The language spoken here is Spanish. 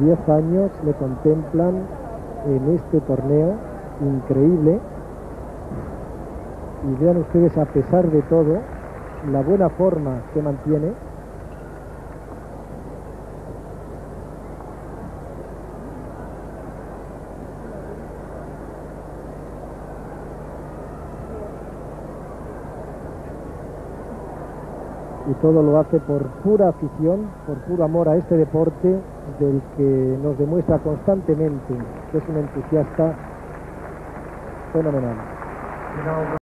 10 años le contemplan en este torneo increíble. Y vean ustedes, a pesar de todo, la buena forma que mantiene. Y todo lo hace por pura afición, por puro amor a este deporte del que nos demuestra constantemente que es un entusiasta fenomenal.